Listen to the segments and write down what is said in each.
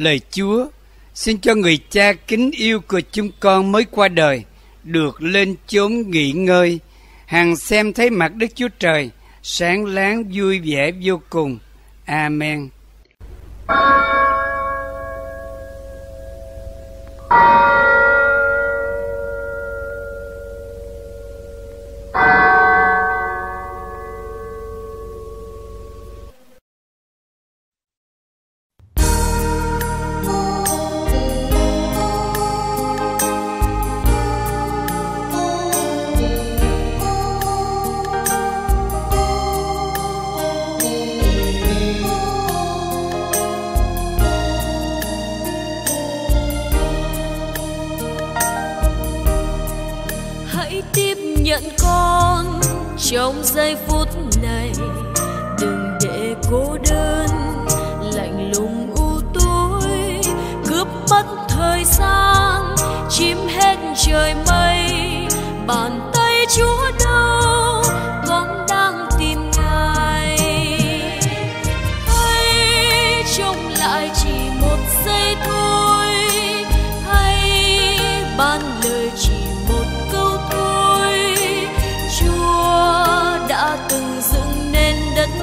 Lời Chúa, xin cho người cha kính yêu của chúng con mới qua đời, được lên chốn nghỉ ngơi hàng xem thấy mặt Đức Chúa Trời, sáng láng vui vẻ vô cùng. Amen.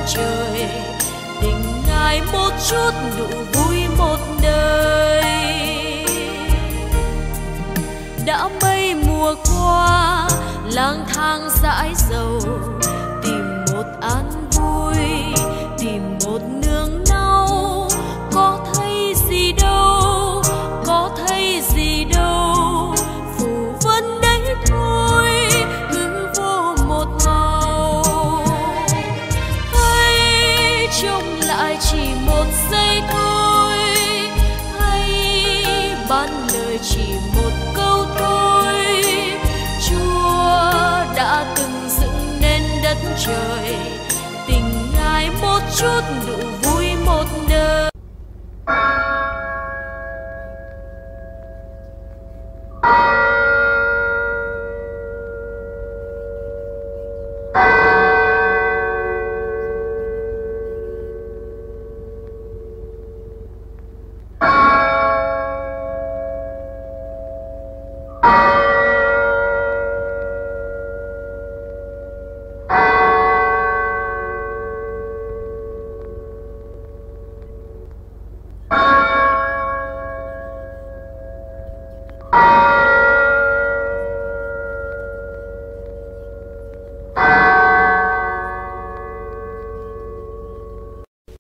Trời, tình ngài một chút đủ vui một đời. Đã mấy mùa qua lang thang dãi dầu show.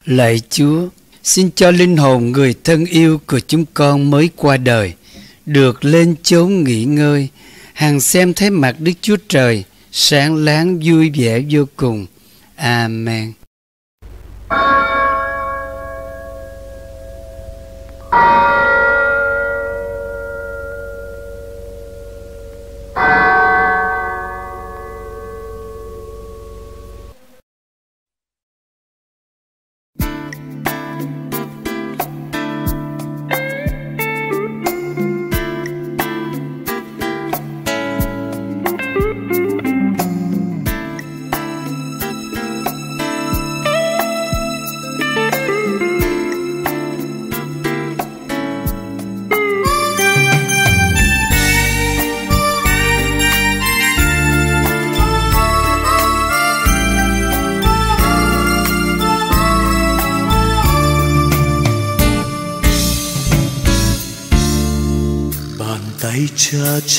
Lạy Chúa, xin cho linh hồn người thân yêu của chúng con mới qua đời được lên chốn nghỉ ngơi, hàng xem thấy mặt Đức Chúa Trời sáng láng vui vẻ vô cùng. Amen.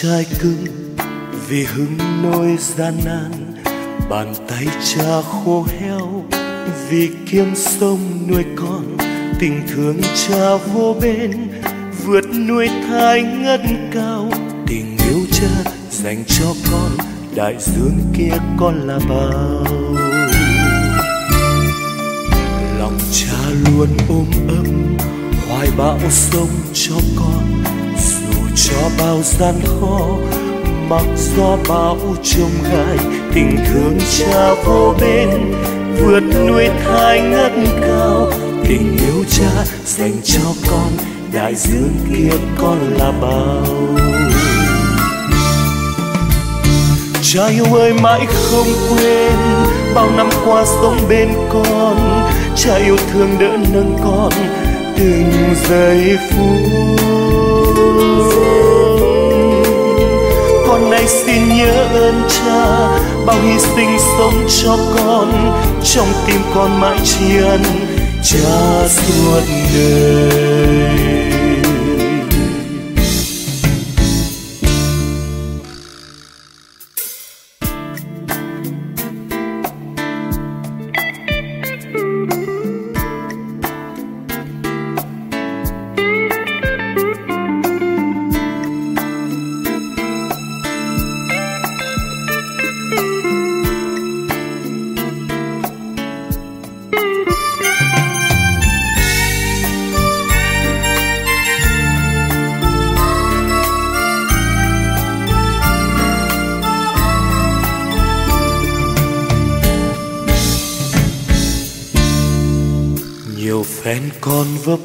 Trai cứng vì hứng nỗi gian nan, bàn tay cha khô héo vì kiếm sông nuôi con, tình thương cha vô bên, vượt nuôi thai ngất cao. Tình yêu cha dành cho con, đại dương kia con là bao. Lòng cha luôn ôm ấp, hoài bão sông cho con cho bao gian khó mặc gió bão trông gai. Tình thương cha vô bên, vượt nuôi thai ngất cao. Tình yêu cha dành cho con, đại dương kia con là bao. Cha yêu ơi, mãi không quên, bao năm qua sống bên con. Cha yêu thương đỡ nâng con từng giây phút. Con nay xin nhớ ơn cha, bao hy sinh sống cho con. Trong tim con mãi tri ân cha suốt đời.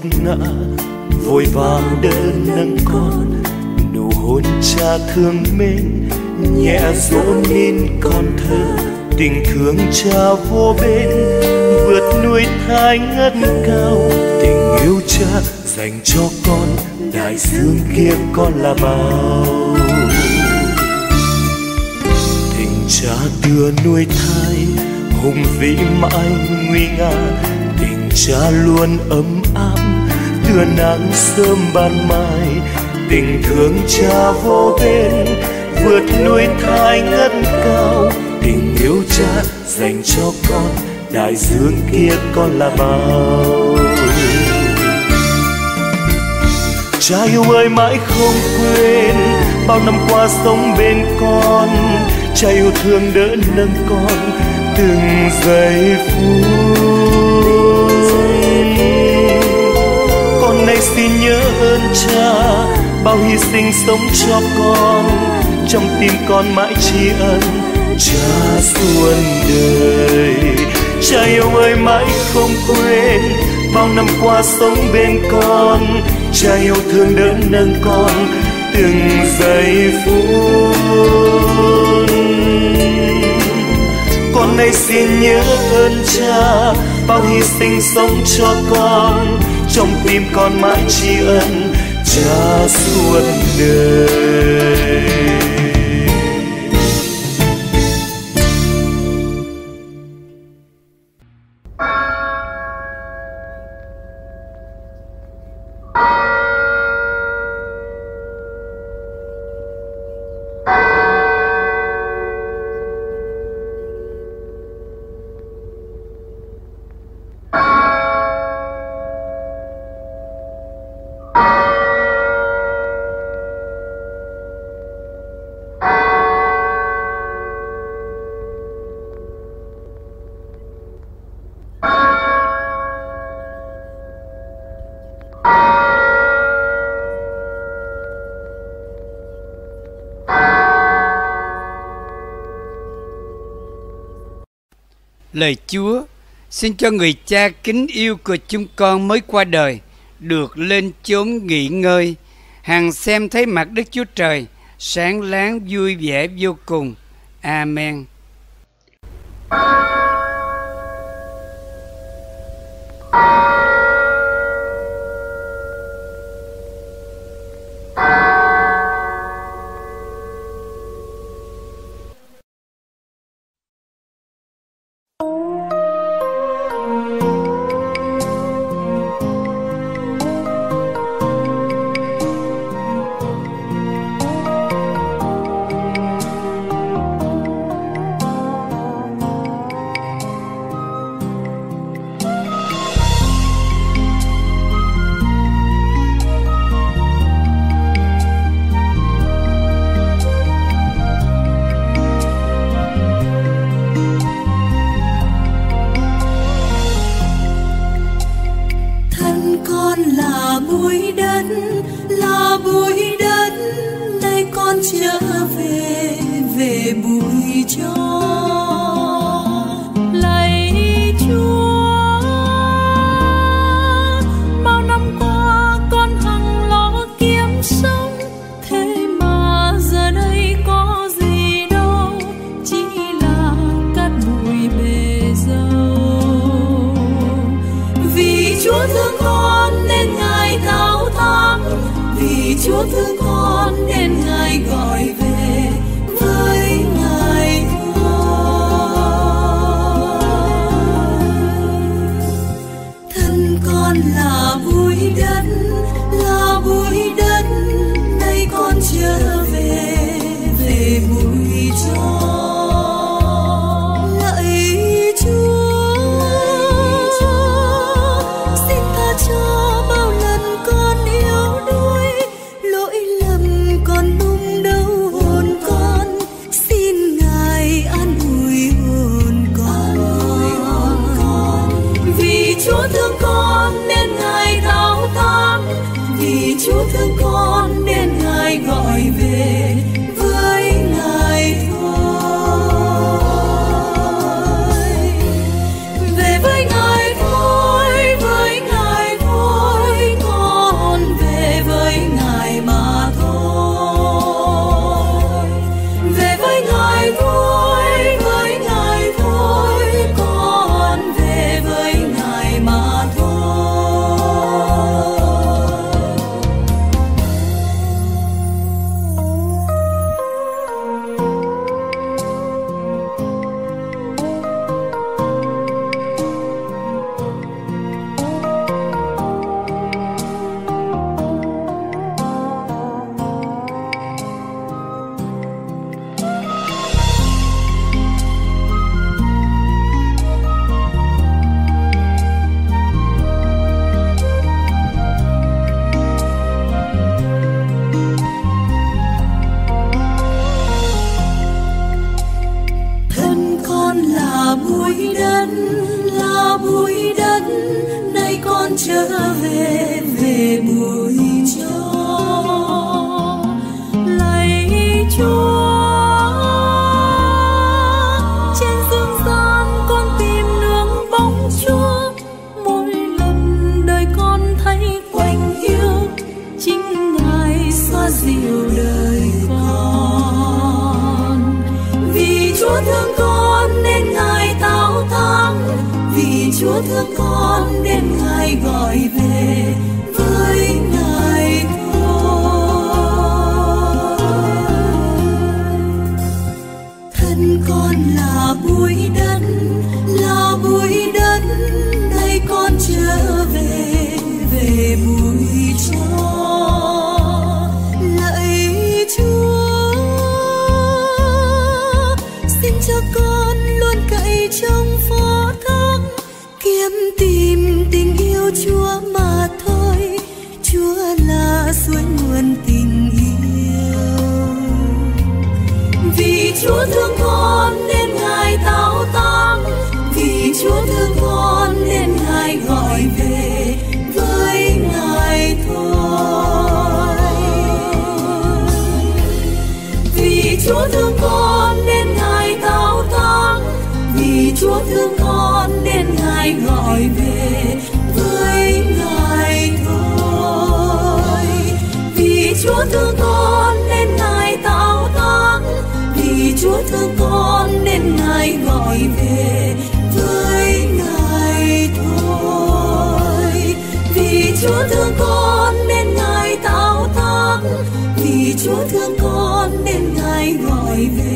Ngã, vội vàng đỡ nâng con. Nụ hôn cha thương mến, nhẹ dỗ nín con thơ. Tình thương cha vô bên vượt nuôi thai ngất cao. Tình yêu cha dành cho con, đại dương kia con là bao. Tình cha đưa nuôi thai, hùng vĩ mãi nguy nga. Tình cha luôn ấm đưa nắng sớm ban mai, tình thương cha vô bên, vượt núi thai ngất cao. Tình yêu cha dành cho con, đại dương kia con là bao. Cha yêu ơi, mãi không quên, bao năm qua sống bên con. Cha yêu thương đỡ nâng con từng giây phút. Xin nhớ ơn cha, bao hy sinh sống cho con, trong tim con mãi tri ân. Cha suốt đời, cha yêu ơi mãi không quên, bao năm qua sống bên con. Cha yêu thương đỡ nâng con từng giây phút. Con nay xin nhớ ơn cha, bao hy sinh sống cho con trong tim con mãi tri ân cha suốt đời. lời Chúa, xin cho người cha kính yêu của chúng con mới qua đời được lên chốn nghỉ ngơi, hàng xem thấy mặt Đức Chúa Trời sáng láng vui vẻ vô cùng. Amen. con đến ngày gọi về. Chúa thương con nên Ngài tao tăng vì Chúa thương con nên Ngài gọi về với Ngài thôi. Vì Chúa thương con nên Ngài tao tăng vì Chúa thương con nên Ngài gọi về với Ngài thôi. Vì Chúa thương con nên thương con nên ngài gọi về với ngài thôi. Vì chúa thương con nên ngài tạo tác vì chúa thương con nên ngài gọi về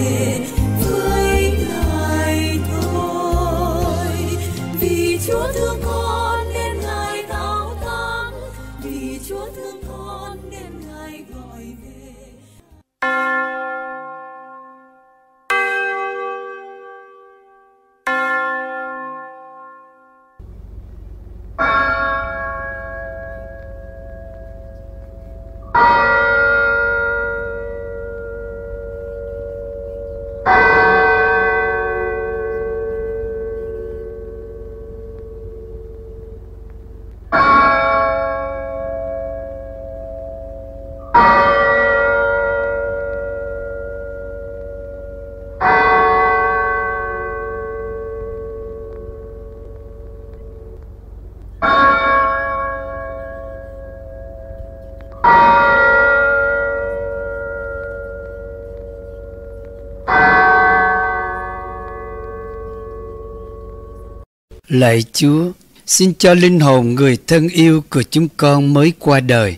Lạy Chúa, xin cho linh hồn người thân yêu của chúng con mới qua đời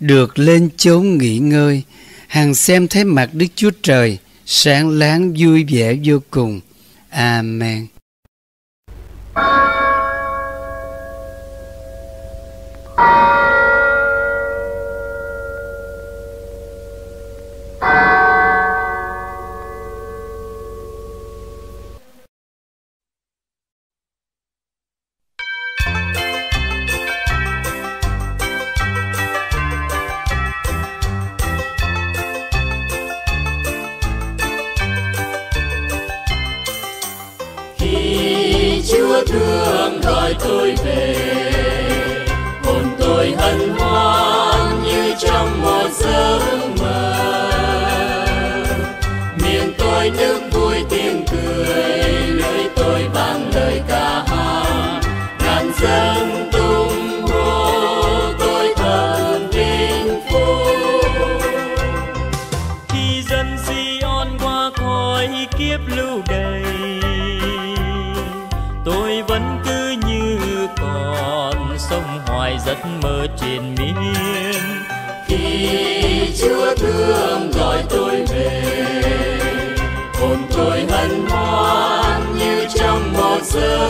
được lên chốn nghỉ ngơi, hàng xem thấy mặt Đức Chúa Trời sáng láng vui vẻ vô cùng. Amen. Thương gọi tôi về. Jesus.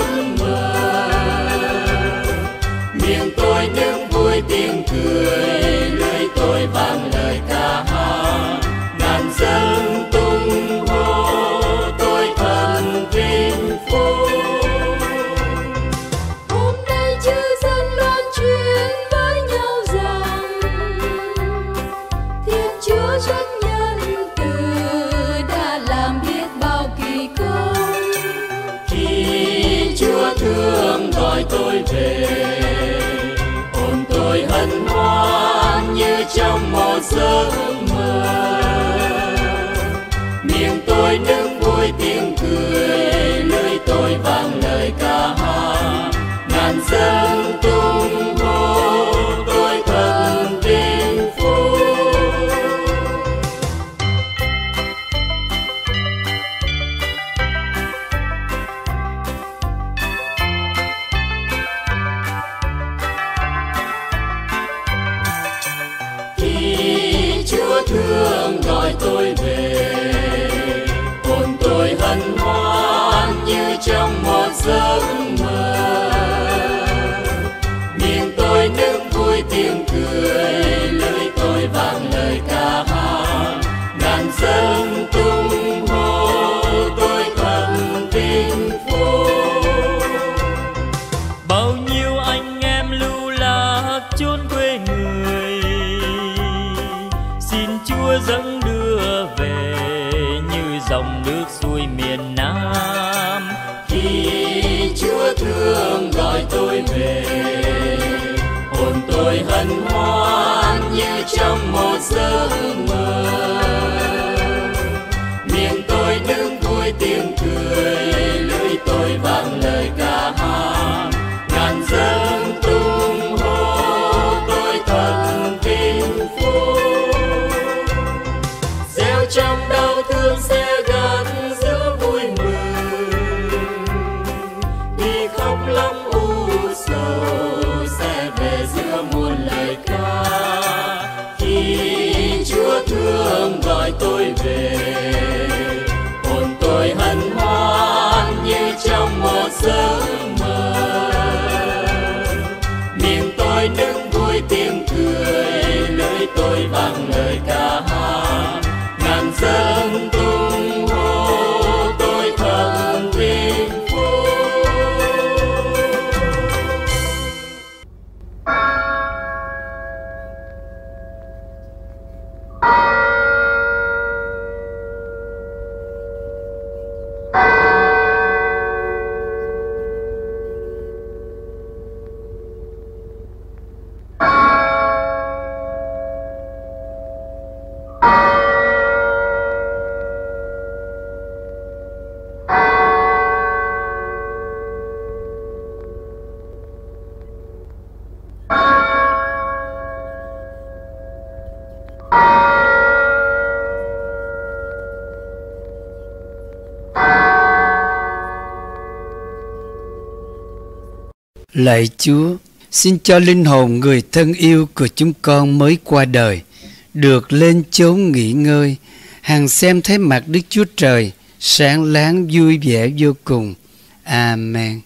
so Lạy Chúa, xin cho linh hồn người thân yêu của chúng con mới qua đời được lên chốn nghỉ ngơi, hàng xem thấy mặt Đức Chúa Trời sáng láng vui vẻ vô cùng. Amen.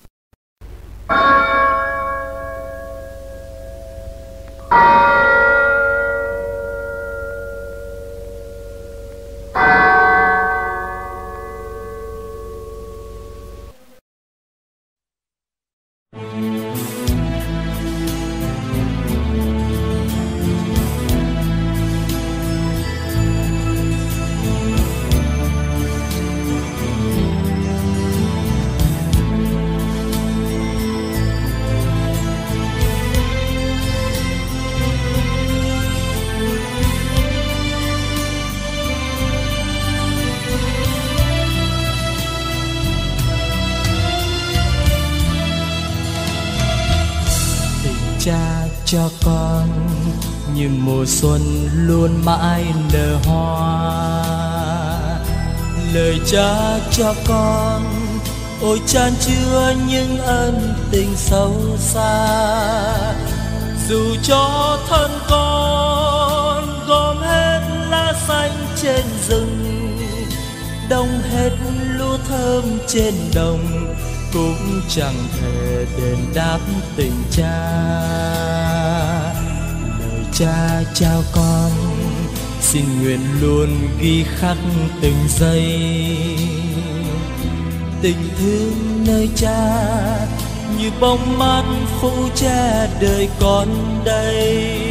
Cha cho con như mùa xuân luôn mãi nở hoa. Lời cha cho con, ôi chan chứa những ân tình sâu xa. Dù cho thân con gom hết lá xanh trên rừng, đông hết lúa thơm trên đồng cũng chẳng thể đền đáp tình cha. Lời cha trao con, xin nguyện luôn ghi khắc từng giây. Tình thương nơi cha, như bóng mát phụ cha đời con đây.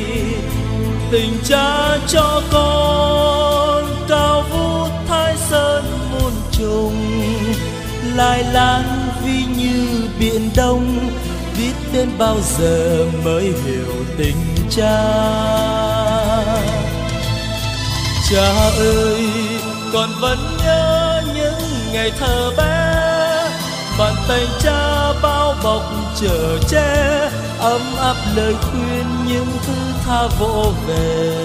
Tình cha cho con cao vút thái sơn muôn trùng lai láng vi như biển đông, biết đến bao giờ mới hiểu tình cha. Cha ơi, con vẫn nhớ những ngày thơ bé, bàn tay cha bao bọc chở che, ấm áp lời khuyên những thứ tha vỗ về.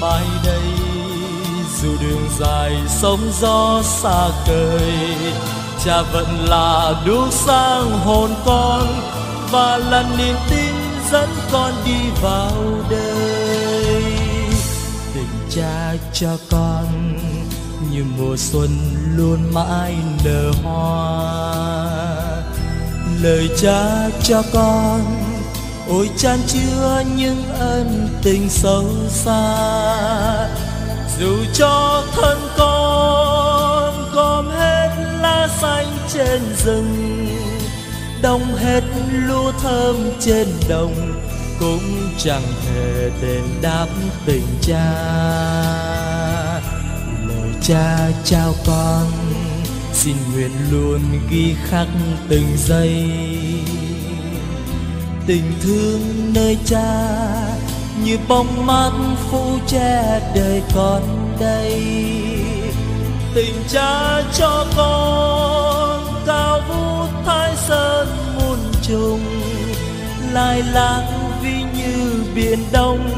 Mai đây dù đường dài sóng gió xa cời cha vẫn là đuốc sáng hồn con và là niềm tin dẫn con đi vào đời. Tình cha cho con như mùa xuân luôn mãi nở hoa. Lời cha cho con, ôi chan chứa những ân tình sâu xa dù cho thân con gom hết lá xanh trên rừng, đông hết lúa thơm trên đồng, cũng chẳng thể đền đáp tình cha. Lời cha trao con, xin nguyện luôn ghi khắc từng giây. Tình thương nơi cha như bóng mát phụ che đời con đây. Tình cha cho con cao vút thái sơn muôn trùng, lai lang vi như biển đông,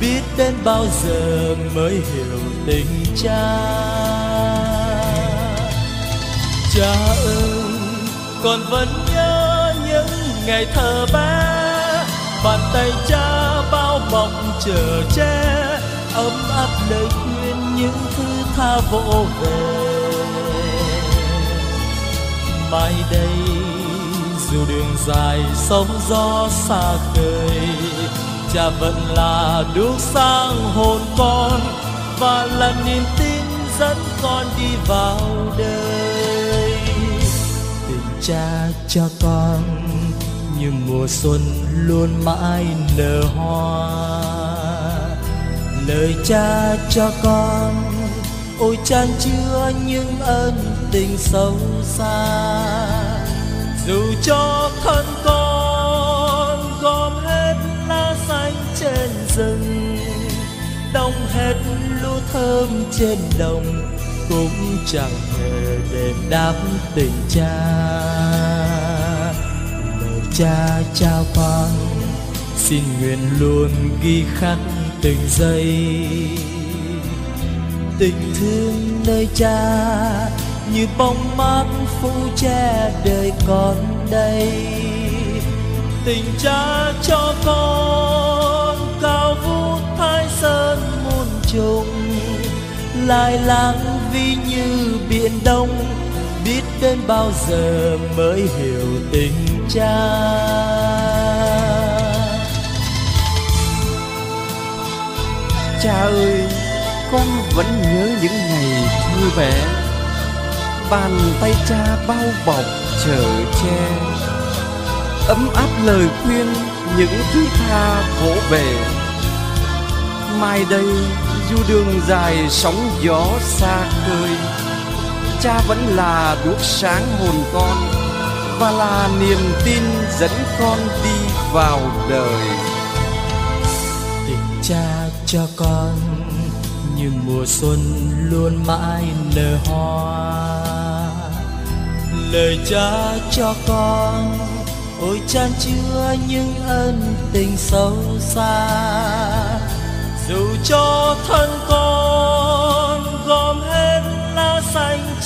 biết đến bao giờ mới hiểu tình cha. Cha ơi, con vẫn nhớ những ngày thơ bé, bàn tay cha bóng chờ che, ấm áp lời khuyên những thứ tha vỗ về. Mai đây, dù đường dài sóng gió xa khơi, cha vẫn là đuốc sáng hồn con, và là niềm tin dẫn con đi vào đời. Tình cha cho con như mùa xuân luôn mãi nở hoa. Lời cha cho con, ôi chan chứa những ân tình sâu xa. Dù cho thân con gom hết lá xanh trên rừng đông hết lũ thơm trên đồng, cũng chẳng thể đền đáp tình cha cha trao con xin nguyện luôn ghi khắc từng giây. Tình thương nơi cha như bóng mát phủ che đời con đây. Tình cha cho con cao vút thái sơn muôn trùng, lai lang vi như biển đông biết đến bao giờ mới hiểu tình cha. Cha ơi, con vẫn nhớ những ngày vui vẻ. Bàn tay cha bao bọc chở che. Ấm áp lời khuyên những thứ tha vỗ về. Mai đây dù đường dài sóng gió xa khơi cha vẫn là đuốc sáng hồn con, và là niềm tin dẫn con đi vào đời. Tình cha cho con như mùa xuân luôn mãi nở hoa. Lời cha cho con, ôi chan chứa những ân tình sâu xa. Dù cho thân con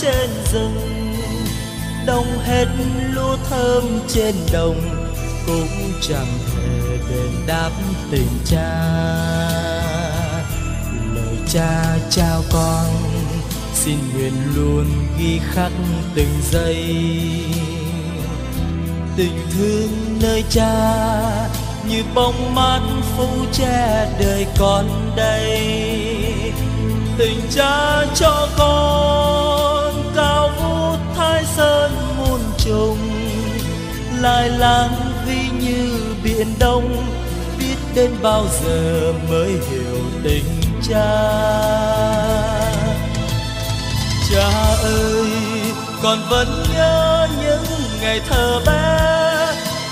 trên rừng. Đông hết lúa thơm trên đồng, cũng chẳng thể đền đáp tình cha. Lời cha trao con, xin nguyện luôn ghi khắc từng giây. Tình thương nơi cha, như bóng mát phủ che đời con đây. Tình cha cho con lai láng vi như biển đông, biết đến bao giờ mới hiểu tình cha. Cha ơi, con vẫn nhớ những ngày thơ bé,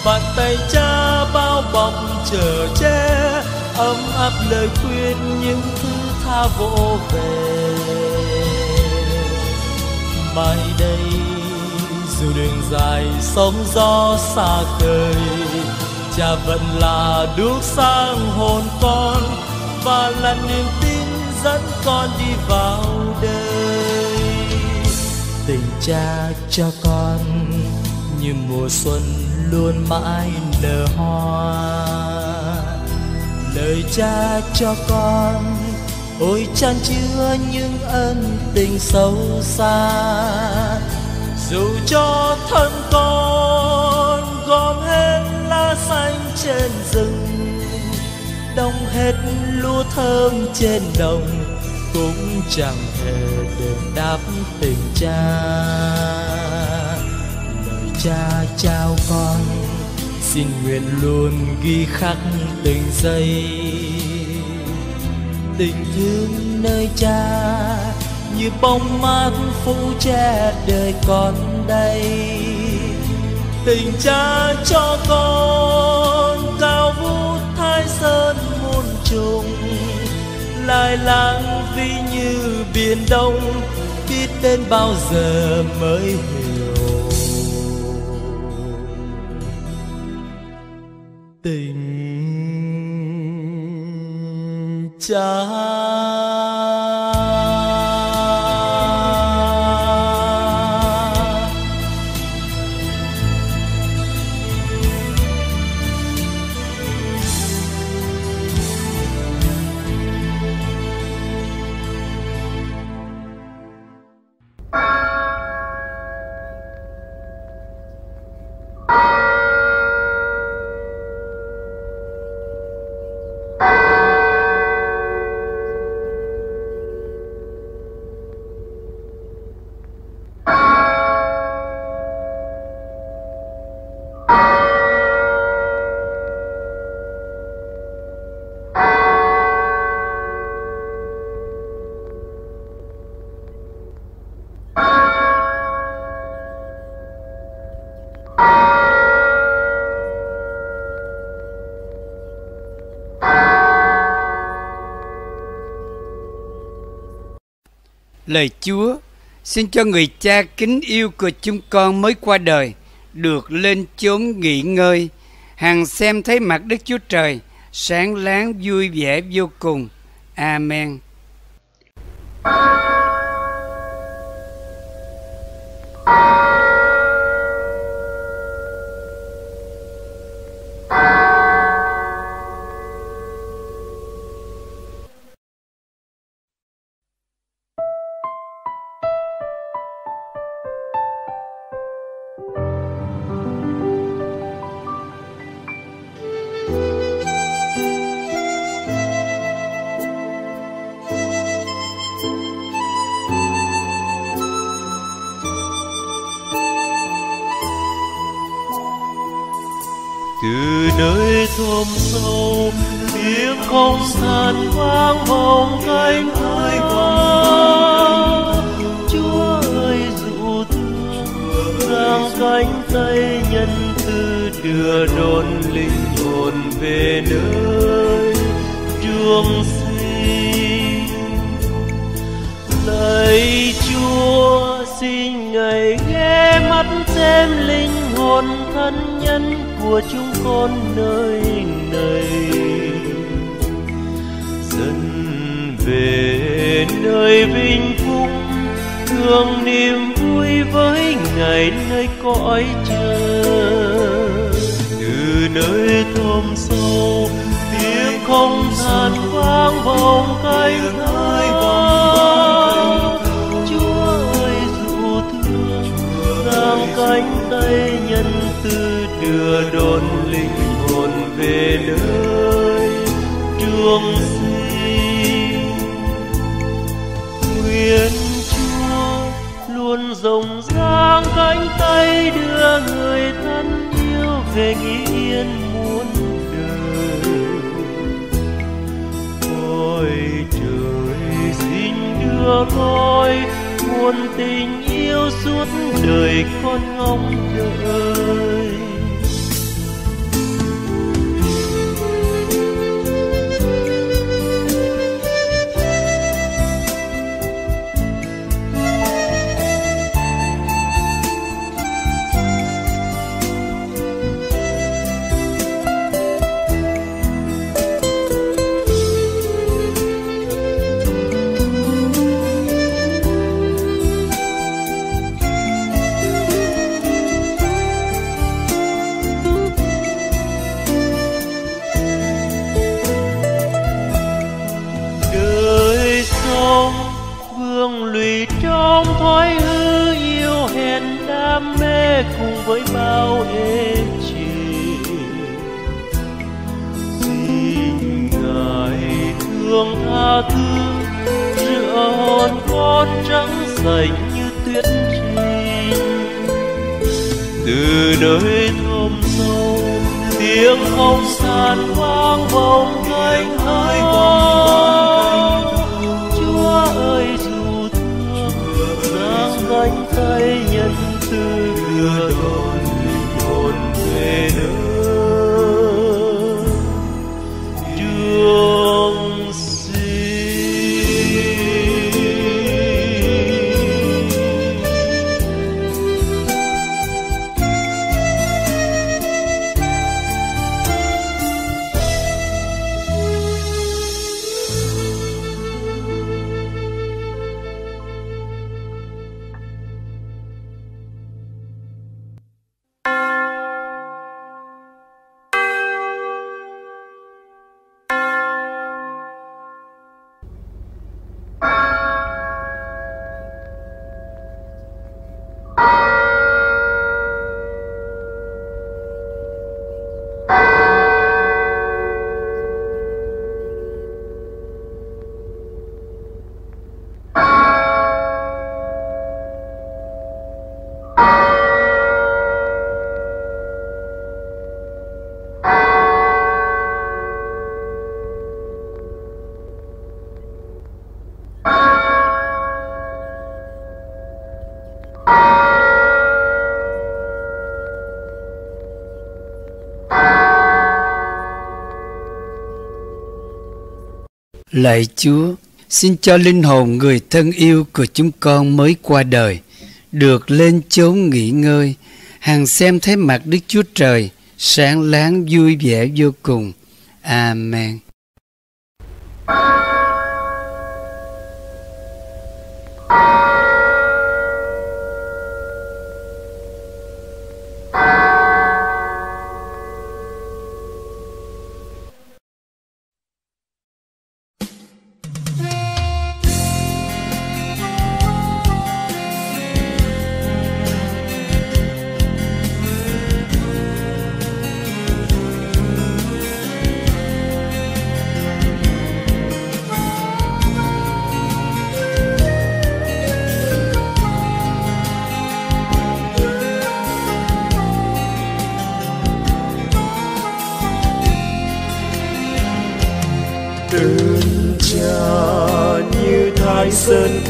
bàn tay cha bao bọc chở che, ấm áp lời khuyên những thứ tha vỗ về. Mai đây dù đường dài sóng gió xa khơi, cha vẫn là đuốc sáng hồn con và là niềm tin dẫn con đi vào đời. Tình cha cho con như mùa xuân luôn mãi nở hoa. Lời cha cho con, ôi chan chứa những ân tình sâu xa dù cho thân con gom hết lá xanh trên rừng, đông hết lúa thơm trên đồng, cũng chẳng thể đền đáp tình cha. Lời cha trao con, xin nguyện luôn ghi khắc từng giây. Tình thương nơi cha như bóng mát phủ che đời con đây. Tình cha cho con cao vút thái sơn muôn trùng. Lai lang vi như biển đông, biết đến bao giờ mới hiểu. Tình cha Lời Chúa, xin cho người cha kính yêu của chúng con mới qua đời, được lên chốn nghỉ ngơi. Hằng xem thấy mặt Đức Chúa Trời, sáng láng vui vẻ vô cùng. Amen. về nơi trường sinh nguyện chúa luôn rộng rang cánh tay đưa người thân yêu về nghỉ yên muôn đời. Ôi trời, xin đưa tôi muôn tình yêu suốt đời con ngóng đợi. Lạy Chúa, xin cho linh hồn người thân yêu của chúng con mới qua đời được lên chốn nghỉ ngơi, hàng xem thấy mặt Đức Chúa Trời sáng láng vui vẻ vô cùng. Amen.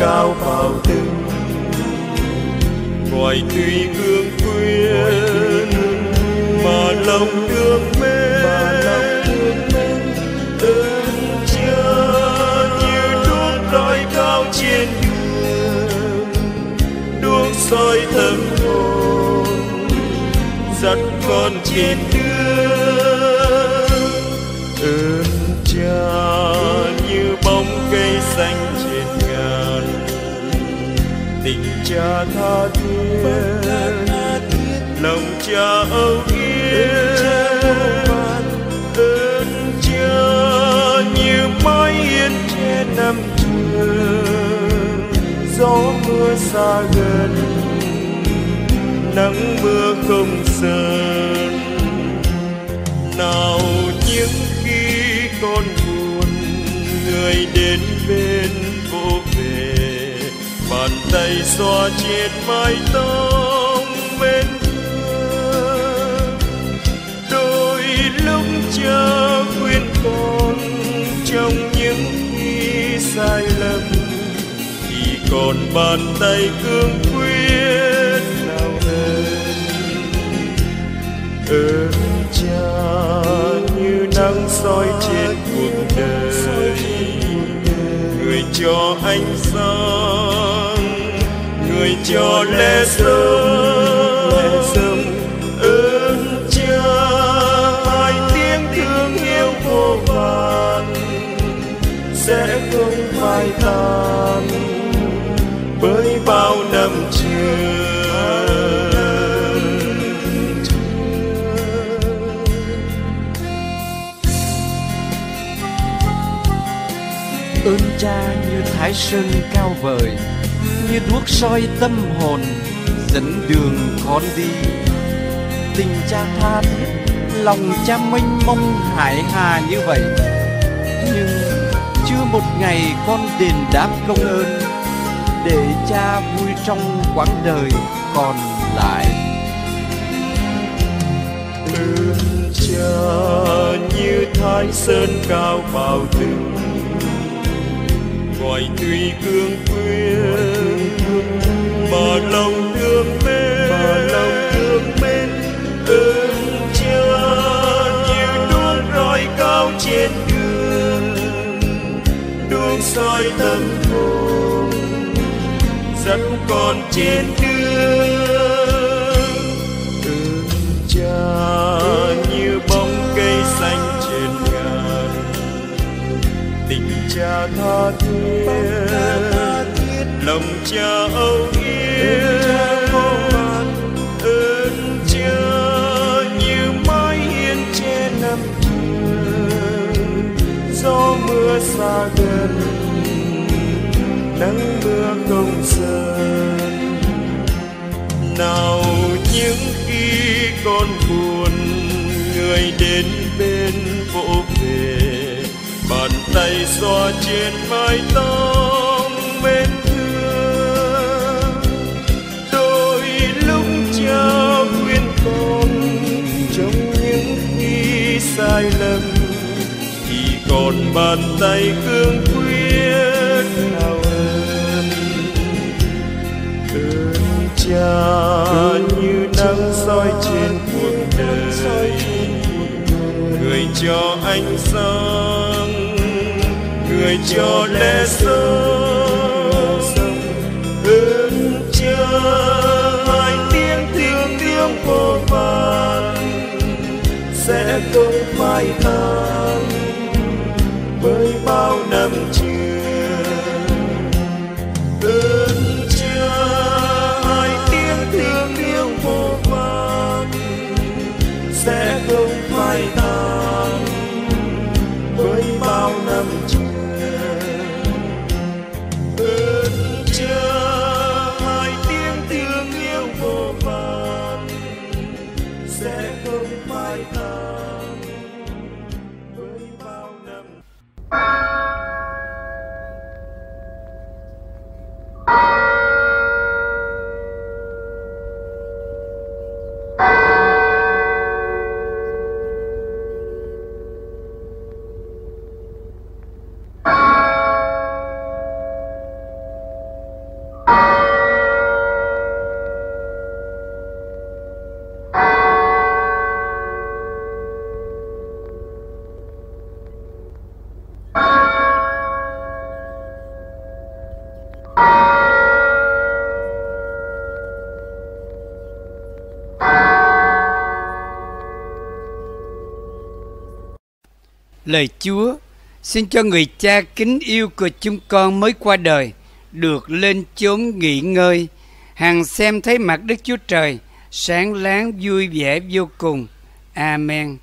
Sơn còn bàn tay cương quyết nào hơn ơn cha, như nắng soi trên cuộc đời. Người cho ánh sáng, người cho lẽ sớm. Ơn cha, hai tiếng thương yêu vô vàn, sẽ không phai tàn cha như thái sơn cao vời, như đuốc soi tâm hồn, dẫn đường con đi. Tình cha tha thiết, lòng cha mênh mông hải hà như vậy. Nhưng chưa một ngày con đền đáp công ơn, để cha vui trong quãng đời còn lại. Ơn cha như thái sơn cao bao từng ngoài tùy cương quyến mà lòng thương mến. Mà lòng thương mến. Ơn cha như đuốc rọi cao trên đường. Đuốc soi tâm hồn dẫn con trên đường. Ơn cha cha tha thiết, lòng cha âu yếm. Ơn cha như mái hiên che năm trường gió mưa xa gần, nắng mưa không rời. nào những khi con buồn, người đến bên vỗ về tay xoa trên mái tóc bên thương đôi lúc cha khuyên con trong những khi sai lầm. Thì còn bàn tay cương quyết nào hơn ơn cha như nắng soi trên cuộc đời. người cho ánh sáng người cho lẽ sống ơn cha, hai tiếng thương tiếng vô vàn. Sẽ không phai tan với bao năm trường lời Chúa, xin cho người cha kính yêu của chúng con mới qua đời được lên chốn nghỉ ngơi, hàng xem thấy mặt Đức Chúa Trời sáng láng vui vẻ vô cùng. Amen.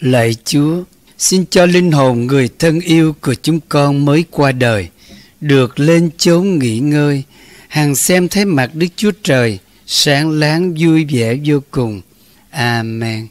Lạy Chúa, xin cho linh hồn người thân yêu của chúng con mới qua đời được lên chốn nghỉ ngơi, hàng xem thấy mặt Đức Chúa Trời sáng láng vui vẻ vô cùng. Amen.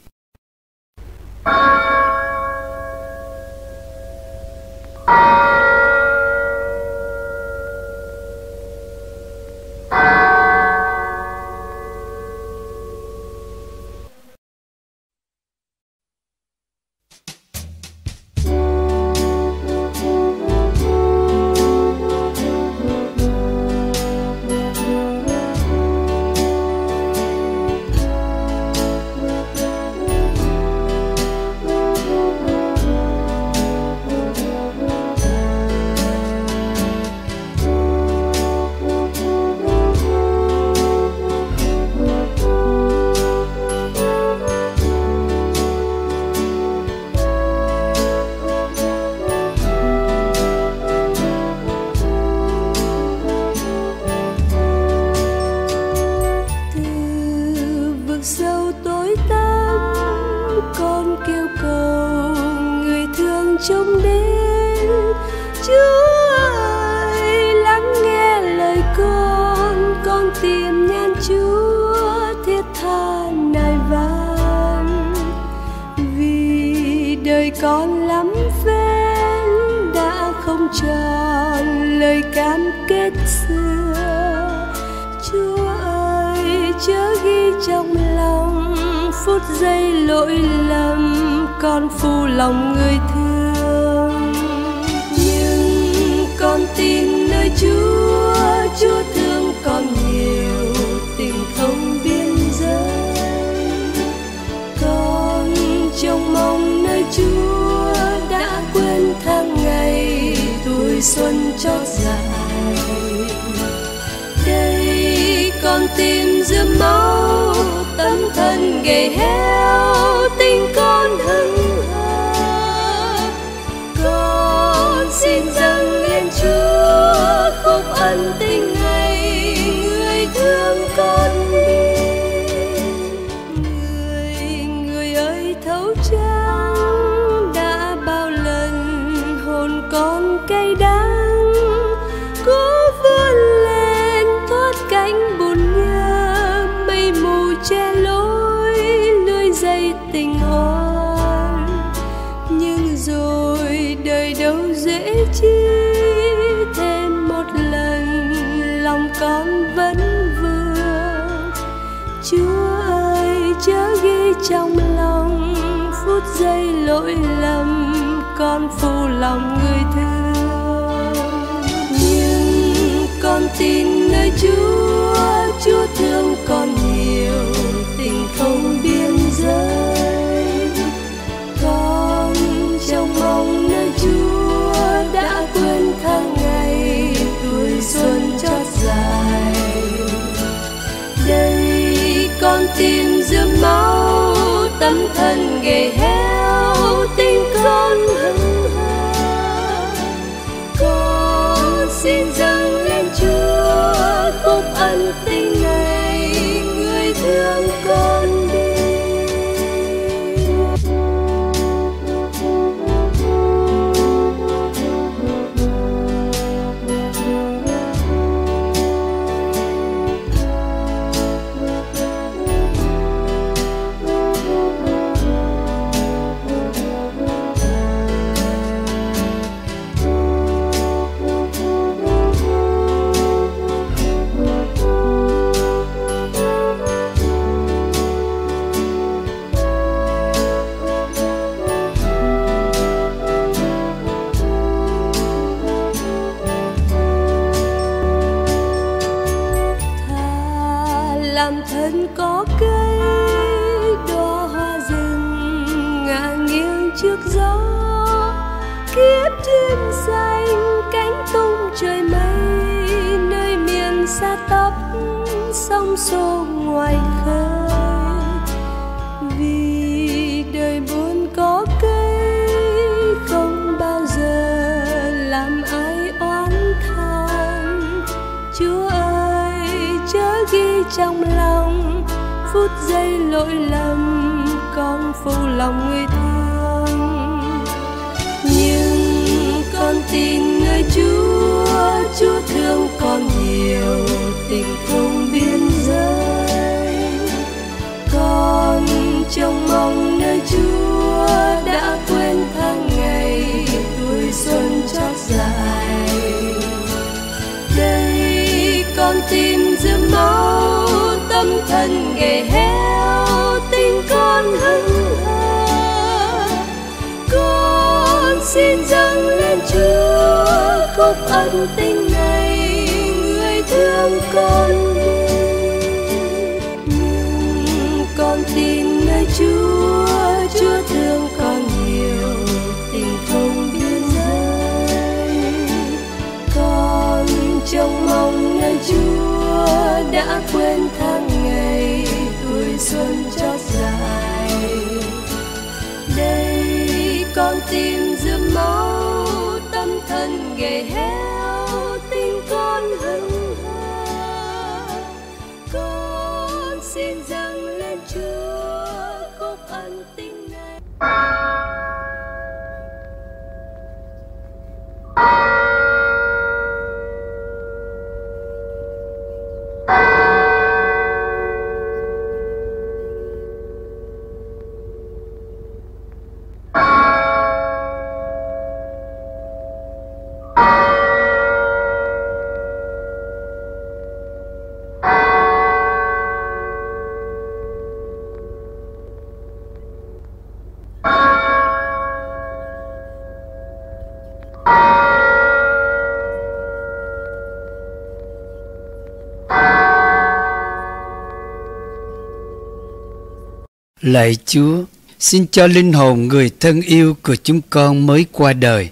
Lạy Chúa, xin cho linh hồn người thân yêu của chúng con mới qua đời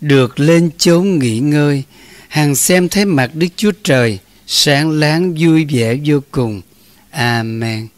được lên chốn nghỉ ngơi, hàng xem thấy mặt Đức Chúa Trời sáng láng vui vẻ vô cùng. Amen.